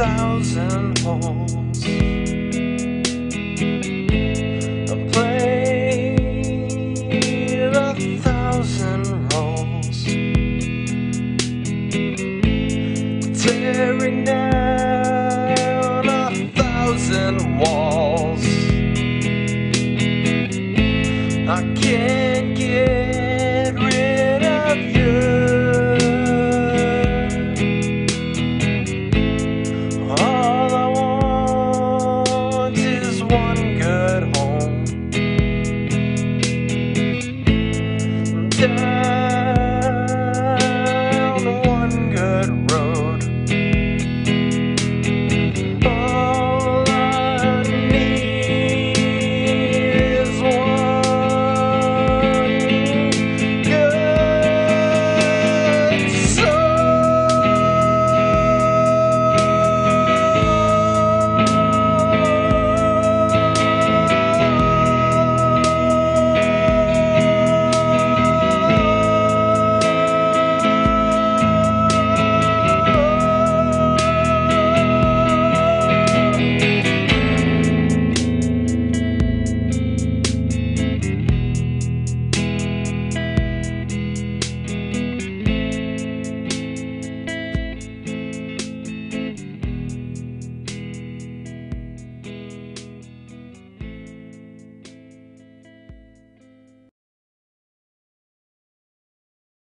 thousand holes. I a thousand. Tearing down a thousand walls. I can't.